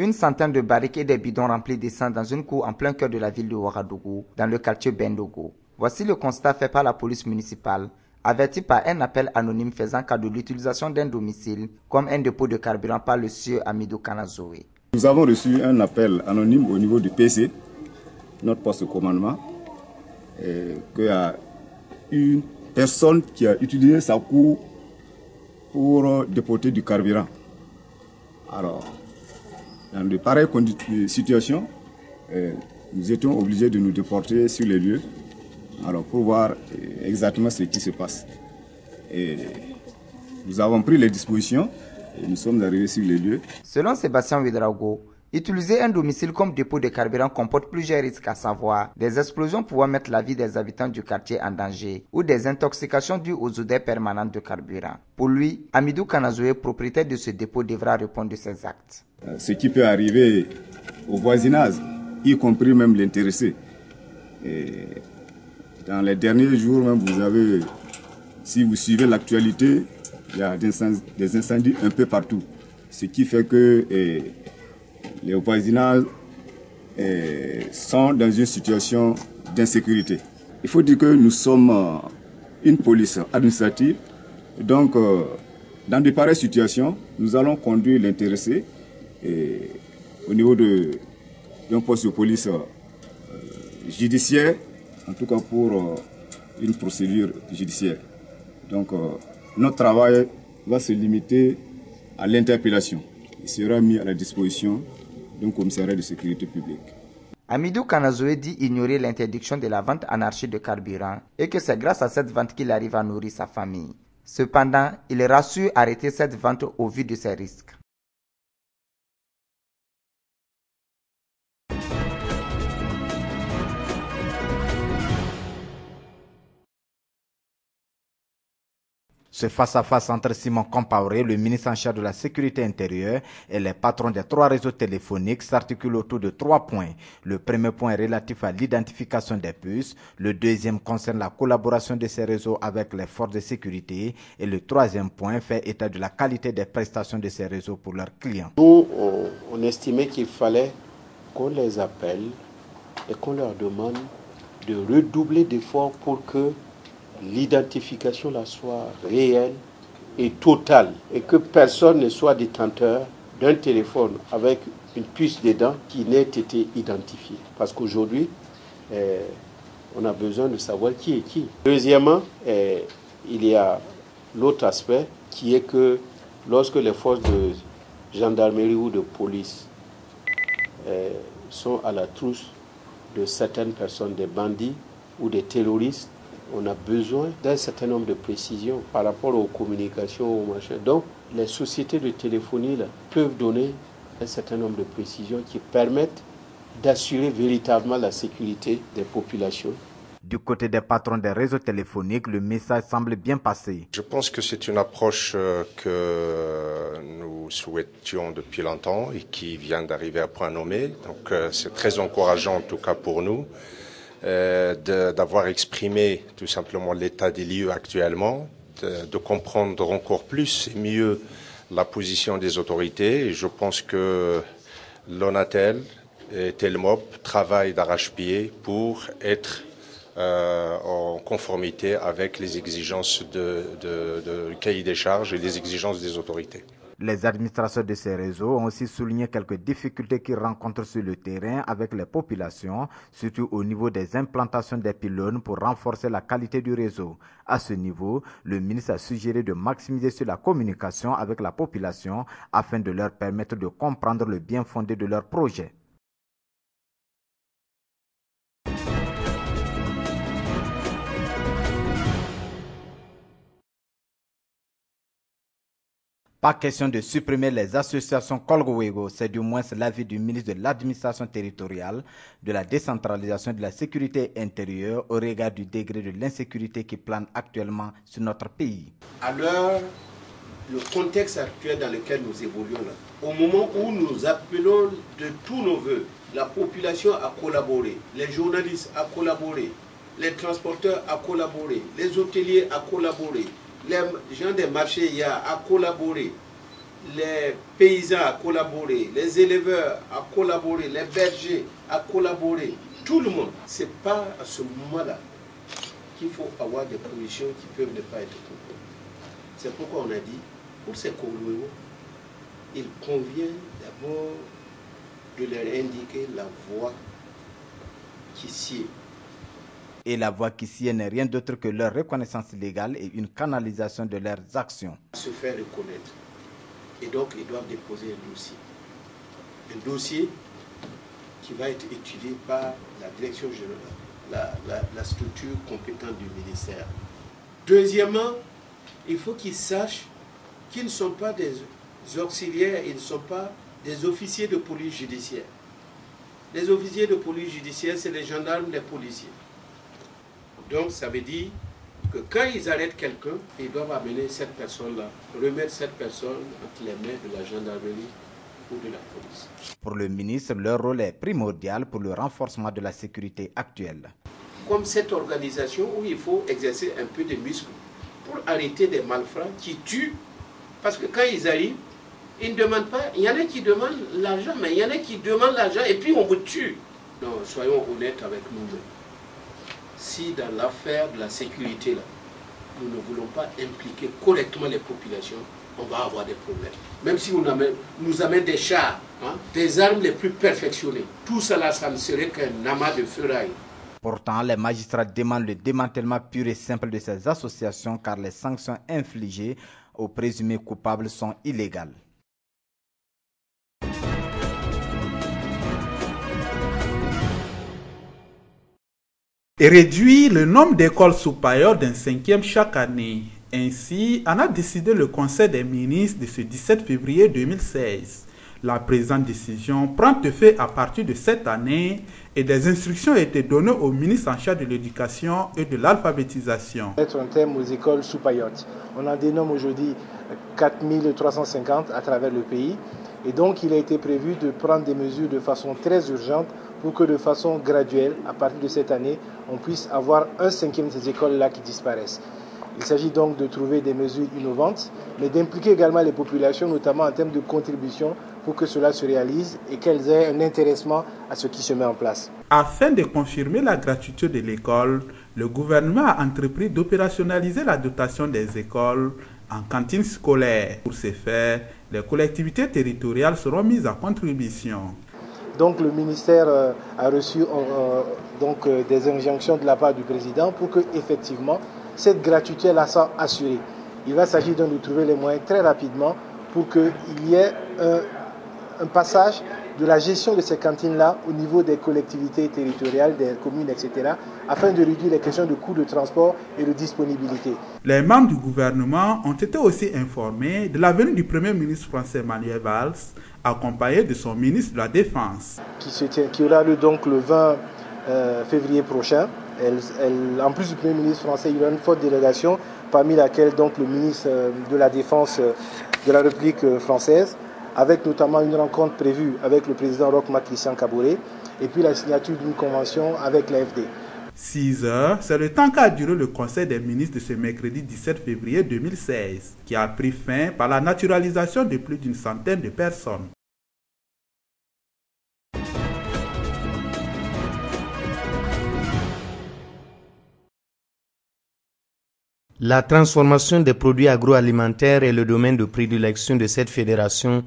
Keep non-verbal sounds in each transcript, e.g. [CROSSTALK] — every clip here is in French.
Une centaine de barriques et des bidons remplis d'essence dans une cour en plein cœur de la ville de Ouagadougou, dans le quartier Bendogo. Voici le constat fait par la police municipale, averti par un appel anonyme faisant cas de l'utilisation d'un domicile comme un dépôt de carburant par le sieur Amidou Kanazoé. Nous avons reçu un appel anonyme au niveau du PC, notre poste de commandement, qu'il y a une personne qui a utilisé sa cour pour dépoter du carburant. Alors, dans de pareilles situations, nous étions obligés de nous déporter sur les lieux alors, pour voir exactement ce qui se passe. Nous avons pris les dispositions et nous sommes arrivés sur les lieux. Selon Sébastien Ouedraogo, utiliser un domicile comme dépôt de carburant comporte plusieurs risques à savoir des explosions pouvant mettre la vie des habitants du quartier en danger ou des intoxications dues aux odeurs permanentes de carburant. Pour lui, Amidou Kanazoué, propriétaire de ce dépôt, devra répondre de ses actes. Ce qui peut arriver au voisinage, y compris même l'intéressé. Dans les derniers jours, même, vous avez, si vous suivez l'actualité, il y a des incendies un peu partout. Ce qui fait que les voisinages eh, sont dans une situation d'insécurité. Il faut dire que nous sommes euh, une police administrative. Donc, euh, dans de pareilles situations, nous allons conduire l'intéressé eh, au niveau d'un poste de police euh, judiciaire en tout cas pour une procédure judiciaire. Donc notre travail va se limiter à l'interpellation. Sera mis à la disposition d'un commissariat de sécurité publique. Amidou Kanazoé dit ignorer l'interdiction de la vente anarchique de carburant et que c'est grâce à cette vente qu'il arrive à nourrir sa famille. Cependant, il rassure arrêter cette vente au vu de ses risques. Ce face-à-face entre Simon Compaoré, le ministre en charge de la sécurité intérieure, et les patrons des trois réseaux téléphoniques s'articule autour de trois points. Le premier point est relatif à l'identification des puces, le deuxième concerne la collaboration de ces réseaux avec les forces de sécurité et le troisième point fait état de la qualité des prestations de ces réseaux pour leurs clients. Nous, on, on estimait qu'il fallait qu'on les appelle et qu'on leur demande de redoubler d'efforts pour que l'identification là soit réelle et totale et que personne ne soit détenteur d'un téléphone avec une puce dedans qui n'ait été identifié. Parce qu'aujourd'hui, eh, on a besoin de savoir qui est qui. Deuxièmement, eh, il y a l'autre aspect qui est que lorsque les forces de gendarmerie ou de police eh, sont à la trousse de certaines personnes, des bandits ou des terroristes, on a besoin d'un certain nombre de précisions par rapport aux communications, au machin. Donc, les sociétés de téléphonie là, peuvent donner un certain nombre de précisions qui permettent d'assurer véritablement la sécurité des populations. Du côté des patrons des réseaux téléphoniques, le message semble bien passé. Je pense que c'est une approche euh, que nous souhaitions depuis longtemps et qui vient d'arriver à point nommé. Donc euh, c'est très encourageant en tout cas pour nous. Euh, d'avoir exprimé tout simplement l'état des lieux actuellement, de, comprendre encore plus et mieux la position des autorités. Je pense que l'ONATEL et Telmop travaillent d'arrache-pied pour être euh, en conformité avec les exigences de, de, de cahier des charges et les exigences des autorités. Les administrateurs de ces réseaux ont aussi souligné quelques difficultés qu'ils rencontrent sur le terrain avec les populations, surtout au niveau des implantations des pylônes pour renforcer la qualité du réseau. À ce niveau, le ministre a suggéré de maximiser la communication avec la population afin de leur permettre de comprendre le bien fondé de leur projet. Pas question de supprimer les associations Colgowego, c'est du moins l'avis du ministre de l'administration territoriale, de la décentralisation de la sécurité intérieure au regard du degré de l'insécurité qui plane actuellement sur notre pays. L'heure, le contexte actuel dans lequel nous évoluons, au moment où nous appelons de tous nos voeux la population à collaborer, les journalistes à collaborer, les transporteurs à collaborer, les hôteliers à collaborer, les gens des marchés y a à collaborer. les paysans à collaborer, les éleveurs à collaborer, les bergers à collaborer, tout le monde. Ce n'est pas à ce moment-là qu'il faut avoir des positions qui peuvent ne pas être comprises. C'est pourquoi on a dit, pour ces Congolais, il convient d'abord de leur indiquer la voie qui sied. Et la voie qui sied n'est rien d'autre que leur reconnaissance légale et une canalisation de leurs actions. Se faire reconnaître. Et donc, ils doivent déposer un dossier. Un dossier qui va être étudié par la direction générale, la, la structure compétente du ministère. Deuxièmement, il faut qu'ils sachent qu'ils ne sont pas des auxiliaires, ils ne sont pas des officiers de police judiciaire. Les officiers de police judiciaire, c'est les gendarmes, les policiers. Donc ça veut dire que quand ils arrêtent quelqu'un, ils doivent amener cette personne-là, remettre cette personne entre les mains de la gendarmerie ou de la police. Pour le ministre, leur rôle est primordial pour le renforcement de la sécurité actuelle. Comme cette organisation où il faut exercer un peu de muscle pour arrêter des malfrats qui tuent, parce que quand ils arrivent, ils ne demandent pas, il y en a qui demandent l'argent, mais il y en a qui demandent l'argent et puis on vous tue. Non, soyons honnêtes avec nous-mêmes. Si dans l'affaire de la sécurité, nous ne voulons pas impliquer correctement les populations, on va avoir des problèmes. Même si on nous amène des chars, hein, des armes les plus perfectionnées, tout cela, ça ne serait qu'un amas de ferraille. Pourtant, les magistrats demandent le démantèlement pur et simple de ces associations car les sanctions infligées aux présumés coupables sont illégales. Et réduit le nombre d'écoles supérieures d'un cinquième chaque année. Ainsi, en a décidé le Conseil des ministres de ce 17 février 2016. La présente décision prend effet à partir de cette année et des instructions ont été données au ministre en charge de l'éducation et de l'alphabétisation. Être un thème aux écoles supérieures. On en dénomme aujourd'hui 4350 à travers le pays. Et donc, il a été prévu de prendre des mesures de façon très urgente pour que de façon graduelle, à partir de cette année, on puisse avoir un cinquième de ces écoles-là qui disparaissent. Il s'agit donc de trouver des mesures innovantes, mais d'impliquer également les populations, notamment en termes de contribution, pour que cela se réalise et qu'elles aient un intéressement à ce qui se met en place. Afin de confirmer la gratuité de l'école, le gouvernement a entrepris d'opérationnaliser la dotation des écoles en cantine scolaire. Pour ce faire, les collectivités territoriales seront mises à contribution. Donc le ministère euh, a reçu euh, euh, des injonctions de la part du président pour que effectivement cette gratuité la soit assurée. Il va s'agir de trouver les moyens très rapidement pour qu'il y ait un, passage de la gestion de ces cantines-là au niveau des collectivités territoriales, des communes, etc., afin de réduire les questions de coûts de transport et de disponibilité. Les membres du gouvernement ont été aussi informés de la venue du Premier ministre français Manuel Valls accompagné de son ministre de la Défense. Qui, se tient, qui aura lieu donc le 20 euh, février prochain. en plus du Premier ministre français, il y aura une forte délégation, parmi laquelle donc le ministre euh, de la Défense euh, de la République française, avec notamment une rencontre prévue avec le président Roch Christian Kabouré, et puis la signature d'une convention avec l'AFD. 6 heures, c'est le temps qu'a duré le Conseil des ministres de ce mercredi 17 février 2016, qui a pris fin par la naturalisation de plus d'une centaine de personnes. La transformation des produits agroalimentaires est le domaine de prédilection de cette fédération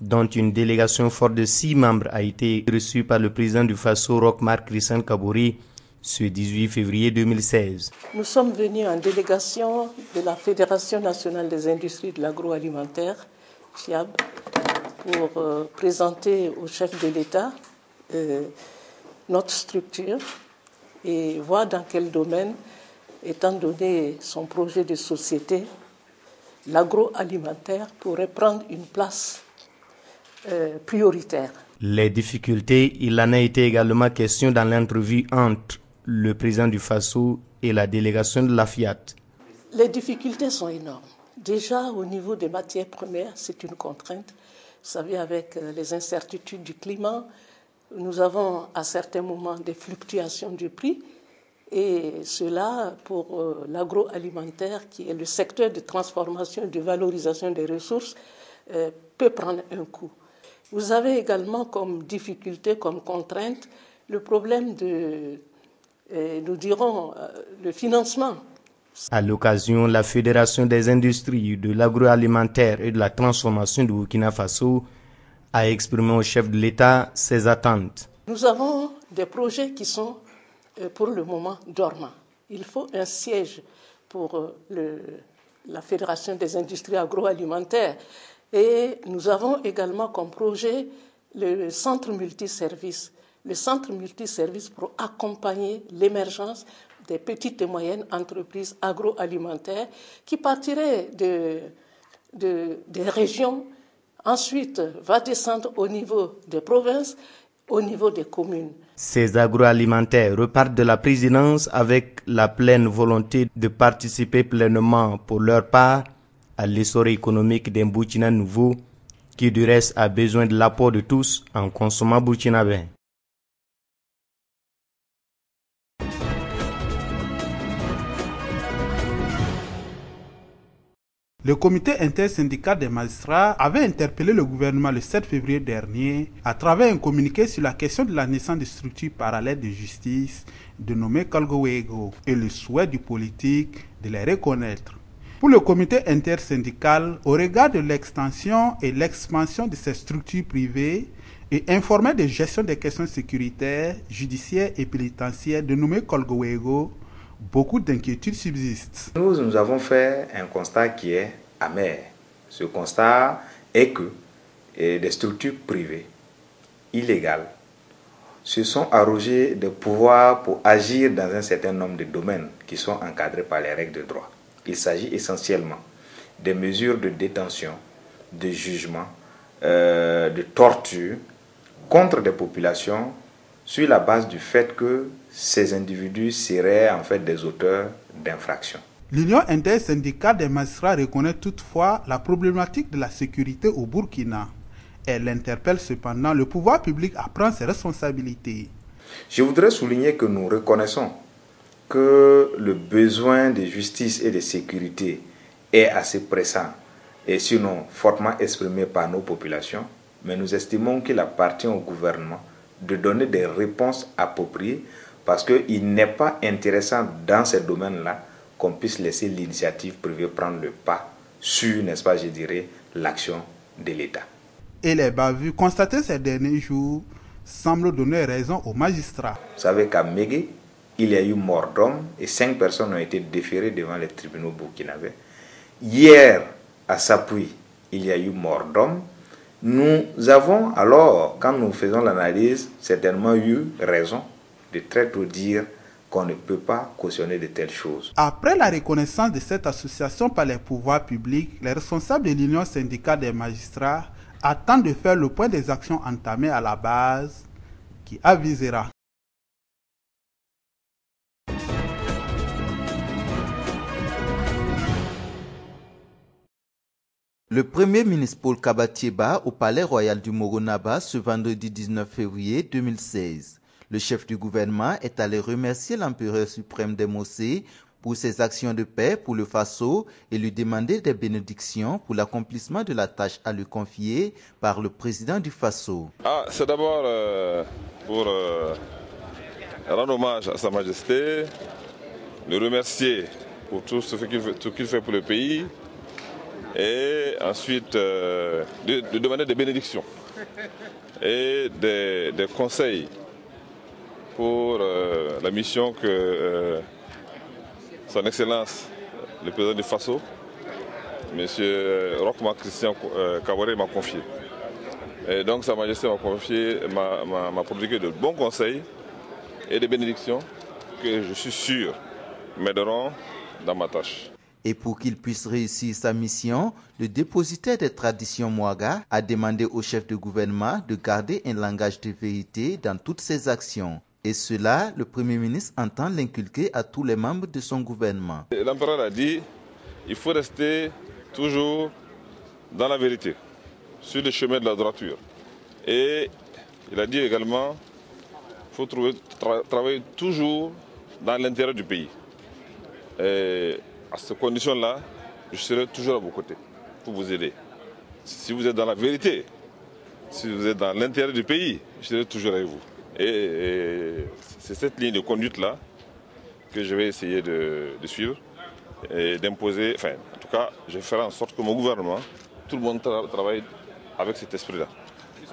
dont une délégation forte de six membres a été reçue par le président du FASO, Rockmar Christian Kabouri, ce 18 février 2016. Nous sommes venus en délégation de la Fédération nationale des industries de l'agroalimentaire, FIAB, pour euh, présenter au chef de l'État euh, notre structure et voir dans quel domaine, étant donné son projet de société, l'agroalimentaire pourrait prendre une place euh, prioritaire. Les difficultés, il en a été également question dans l'entrevue entre le président du FASO et la délégation de la FIAT Les difficultés sont énormes. Déjà, au niveau des matières premières, c'est une contrainte. Vous savez, avec euh, les incertitudes du climat, nous avons à certains moments des fluctuations du prix. Et cela, pour euh, l'agroalimentaire, qui est le secteur de transformation et de valorisation des ressources, euh, peut prendre un coup. Vous avez également comme difficulté, comme contrainte, le problème de, euh, nous dirons, euh, le financement. À l'occasion, la Fédération des industries de l'agroalimentaire et de la transformation du Burkina Faso a exprimé au chef de l'État ses attentes. Nous avons des projets qui sont pour le moment dormants. Il faut un siège pour le, la Fédération des industries agroalimentaires. Et nous avons également comme projet le centre multiservice. Le centre multiservice pour accompagner l'émergence des petites et moyennes entreprises agroalimentaires qui partiraient de, de, des régions, ensuite va descendre au niveau des provinces, au niveau des communes. Ces agroalimentaires repartent de la présidence avec la pleine volonté de participer pleinement pour leur part à l'essor économique d'un Burkina nouveau qui du reste a besoin de l'apport de tous en consommant burkinabé. Le comité intersyndical des magistrats avait interpellé le gouvernement le 7 février dernier à travers un communiqué sur la question de la naissance de structures parallèles de justice dénommées Kalgowego et le souhait du politique de les reconnaître. Pour le comité intersyndical, au regard de l'extension et l'expansion de ces structures privées et informé de gestion des questions sécuritaires, judiciaires et pénitentiaires dénommées Kolgowego, beaucoup d'inquiétudes subsistent. Nous, nous avons fait un constat qui est amer. Ce constat est que des structures privées, illégales, se sont arrogées de pouvoirs pour agir dans un certain nombre de domaines qui sont encadrés par les règles de droit. Il s'agit essentiellement des mesures de détention, de jugement, euh, de torture contre des populations sur la base du fait que ces individus seraient en fait des auteurs d'infractions. L'Union intersyndicale des magistrats reconnaît toutefois la problématique de la sécurité au Burkina. Elle interpelle cependant le pouvoir public à prendre ses responsabilités. Je voudrais souligner que nous reconnaissons que le besoin de justice et de sécurité est assez pressant et sinon fortement exprimé par nos populations, mais nous estimons qu'il appartient au gouvernement de donner des réponses appropriées parce qu'il n'est pas intéressant dans ces domaines-là qu'on puisse laisser l'initiative privée prendre le pas sur, n'est-ce pas, je dirais, l'action de l'État. Et les bavures constatées ces derniers jours semblent donner raison aux magistrats. Vous savez qu'à Mégué, il y a eu mort d'homme et cinq personnes ont été déférées devant les tribunaux burkinabés. Hier, à Sapui, il y a eu mort d'homme. Nous avons alors, quand nous faisons l'analyse, certainement eu raison de très tôt dire qu'on ne peut pas cautionner de telles choses. Après la reconnaissance de cette association par les pouvoirs publics, les responsables de l'Union syndicale des magistrats attendent de faire le point des actions entamées à la base qui avisera. Le Premier ministre Paul Kabatieba au Palais royal du Moronaba ce vendredi 19 février 2016. Le chef du gouvernement est allé remercier l'empereur suprême des Mossé pour ses actions de paix pour le Faso et lui demander des bénédictions pour l'accomplissement de la tâche à lui confier par le président du Faso. Ah, c'est d'abord euh, pour euh, rendre hommage à Sa Majesté, le remercier pour tout ce qu'il fait, fait, pour le pays et ensuite euh, de, demander des bénédictions et des, conseils pour euh, la mission que euh, Son Excellence, le président du FASO, M. Rochma Christian Kawaré m'a confié. Et donc Sa Majesté m'a confié, m'a prodigué de bons conseils et des bénédictions que je suis sûr m'aideront dans ma tâche. Et pour qu'il puisse réussir sa mission, le dépositaire des traditions Mouaga a demandé au chef de gouvernement de garder un langage de vérité dans toutes ses actions. Et cela, le Premier ministre entend l'inculquer à tous les membres de son gouvernement. L'empereur a dit, il faut rester toujours dans la vérité, sur le chemin de la droiture. Et il a dit également, il faut travailler toujours dans l'intérêt du pays. Et à ces conditions-là, je serai toujours à vos côtés pour vous aider. Si vous êtes dans la vérité, si vous êtes dans l'intérêt du pays, je serai toujours avec vous. Et, c'est cette ligne de conduite-là que je vais essayer de, suivre et d'imposer. Enfin, en tout cas, je ferai en sorte que mon gouvernement, tout le monde travaille avec cet esprit-là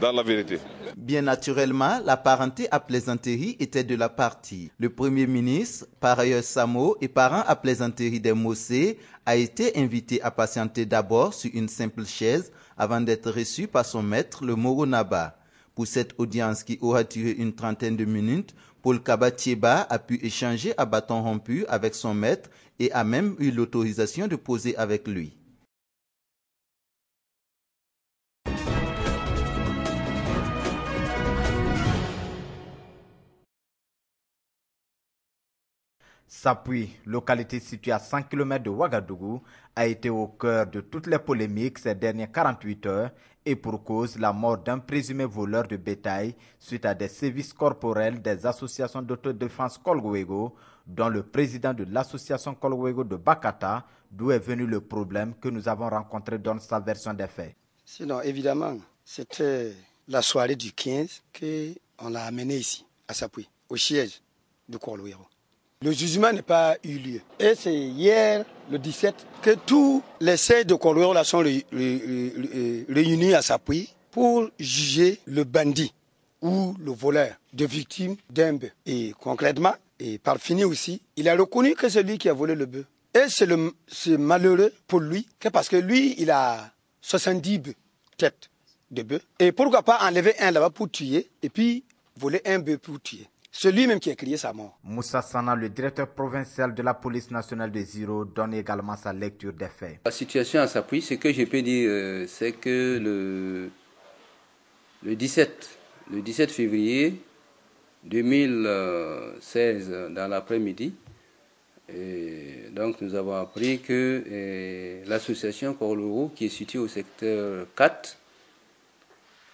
dans la vérité. Bien naturellement, la parenté à plaisanterie était de la partie. Le Premier ministre, par ailleurs Samo et parent à plaisanterie des Mossé, a été invité à patienter d'abord sur une simple chaise avant d'être reçu par son maître, le Moronaba. Pour cette audience qui aura duré une trentaine de minutes, Paul Kabatieba a pu échanger à bâton rompu avec son maître et a même eu l'autorisation de poser avec lui. Sapui, localité située à 100 km de Ouagadougou, a été au cœur de toutes les polémiques ces dernières 48 heures et pour cause la mort d'un présumé voleur de bétail suite à des sévices corporels des associations d'autodéfense Kolwego, dont le président de l'association Kolwego de Bakata, d'où est venu le problème que nous avons rencontré dans sa version des faits. Sinon, évidemment, c'était la soirée du 15 qu'on l'a amené ici, à Sapui, au siège de Kolwego. Le jugement n'est pas eu lieu. Et c'est hier, le 17, que tous les sièges de Colorado sont réunis à s'appuyer pour juger le bandit ou le voleur de victimes d'un bœuf. Et concrètement, et par finir aussi, il a reconnu que c'est lui qui a volé le bœuf. Et c'est malheureux pour lui, que parce que lui, il a 70 bœufs, têtes de bœuf. Et pourquoi pas enlever un là-bas pour tuer, et puis voler un bœuf pour tuer c'est lui-même qui a crié sa mort. Moussa Sana, le directeur provincial de la police nationale de Ziro, donne également sa lecture des faits. La situation à s'appuie, ce que je peux dire, euh, c'est que le, le, 17, le 17 février 2016, dans l'après-midi, donc nous avons appris que l'association Corloro, qui est située au secteur 4,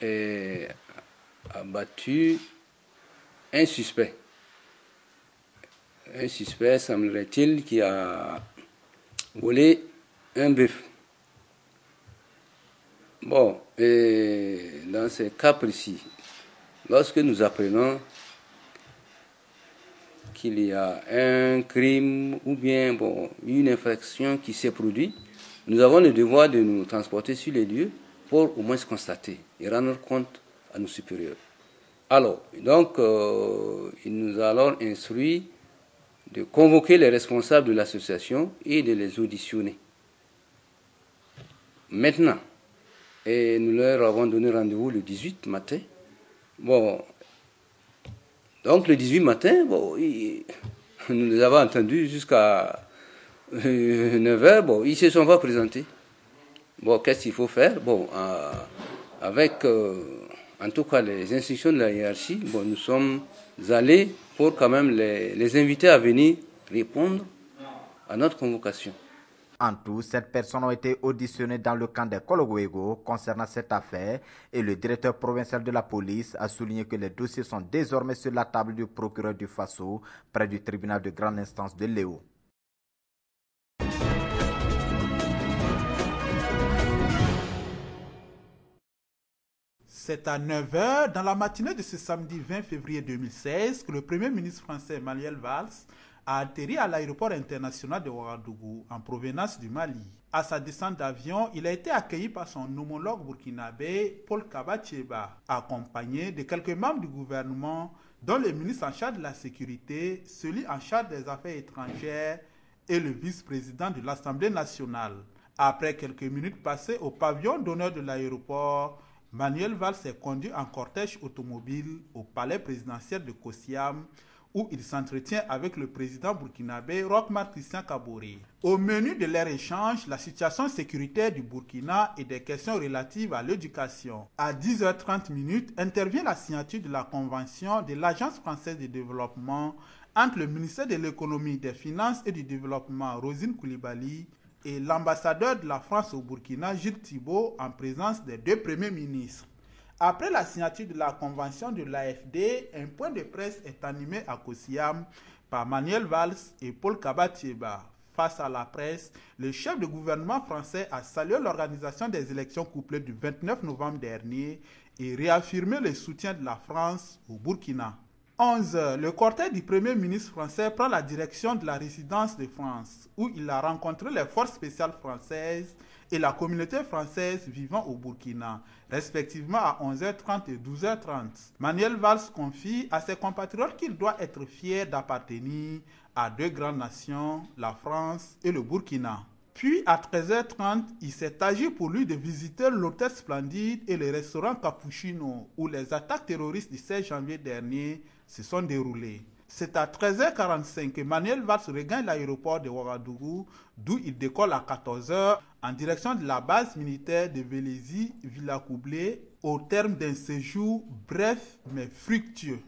a battu un suspect. Un suspect, semblerait-il, qui a volé un bœuf. Bon, et dans ce cas précis, lorsque nous apprenons qu'il y a un crime ou bien bon, une infraction qui s'est produite, nous avons le devoir de nous transporter sur les lieux pour au moins se constater et rendre compte à nos supérieurs. Alors, donc, euh, il nous a alors instruit de convoquer les responsables de l'association et de les auditionner. Maintenant, et nous leur avons donné rendez-vous le 18 matin. Bon, donc le 18 matin, bon, [LAUGHS] nous les avons entendus jusqu'à 9h. Euh, bon, ils se sont pas présentés. Bon, qu'est-ce qu'il faut faire? Bon, euh, avec en tout cas les institutions de la hiérarchie, nous sommes allés pour quand même les, inviter à venir répondre à notre convocation. En tout, sept personnes ont été auditionnées dans le camp de Kologuego concernant cette affaire et le directeur provincial de la police a souligné que les dossiers sont désormais sur la table du procureur du Faso près du tribunal de grande instance de Léo. C'est à 9h dans la matinée de ce samedi 20 février 2016 que le Premier ministre français Manuel Valls a atterri à l'aéroport international de Ouagadougou en provenance du Mali. À sa descente d'avion, il a été accueilli par son homologue burkinabé Paul Kabacheba, accompagné de quelques membres du gouvernement, dont le ministre en charge de la sécurité, celui en charge des affaires étrangères et le vice-président de l'Assemblée nationale. Après quelques minutes passées au pavillon d'honneur de l'aéroport, Manuel Valls s'est conduit en cortège automobile au palais présidentiel de Kosiam où il s'entretient avec le président burkinabé Rochmar Christian Kabore. Au menu de leur échange, la situation sécuritaire du Burkina et des questions relatives à l'éducation. À 10h30 minutes, intervient la signature de la convention de l'Agence française de développement entre le ministère de l'économie, des finances et du développement, Rosine Koulibaly, et l'ambassadeur de la France au Burkina, Gilles Thibault, en présence des deux premiers ministres. Après la signature de la convention de l'AFD, un point de presse est animé à Kosiam par Manuel Valls et Paul Kabatieba. face à la presse, le chef de gouvernement français a salué l'organisation des élections couplées du 29 novembre dernier et réaffirmé le soutien de la France au Burkina. 11. Le cortège du Premier ministre français prend la direction de la résidence de France, où il a rencontré les forces spéciales françaises et la communauté française vivant au Burkina, respectivement à 11h30 et 12h30. Manuel Valls confie à ses compatriotes qu'il doit être fier d'appartenir à deux grandes nations, la France et le Burkina. Puis à 13h30, il s'est agi pour lui de visiter l'hôtel Splendide et le restaurant Cappuccino où les attaques terroristes du 16 janvier dernier se sont déroulées. C'est à 13h45 que Manuel Valls regagne l'aéroport de Ouagadougou, d'où il décolle à 14h en direction de la base militaire de Vélézy, Villacoublé, au terme d'un séjour bref mais fructueux.